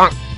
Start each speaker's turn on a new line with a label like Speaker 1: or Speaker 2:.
Speaker 1: Bonk.